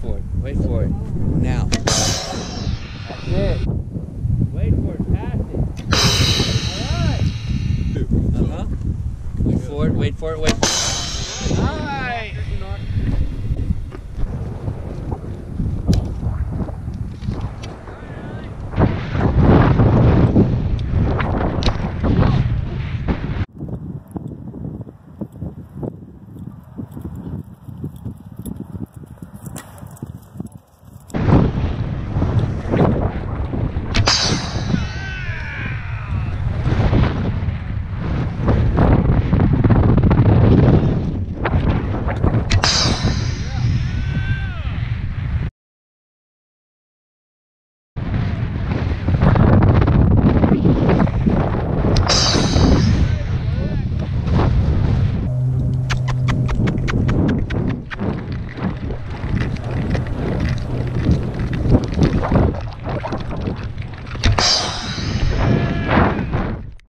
for it. Wait for it. Now. That's it. Wait for it. Pass it. All right. Uh huh. Wait for it. Wait for it. Wait for it. All right.